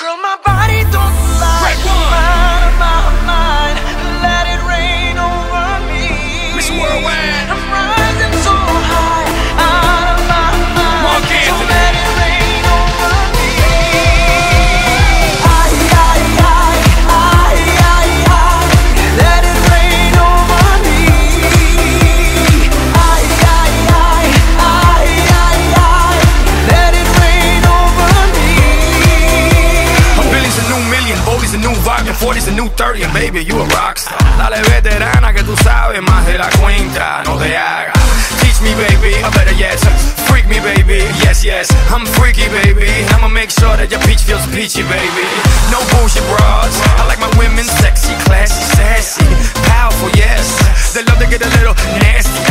Girl, my body 40's a new vibe, 40's a new 30 And baby, you a rockstar Dale veterana que tú sabes más de la cuenta No te hagas. Teach me baby, I better yes Freak me baby, yes yes. I'm freaky baby I'ma make sure that your peach feels peachy baby. No bullshit bras I like my women sexy, classy, sassy. Powerful, yes. They love to get a little nasty.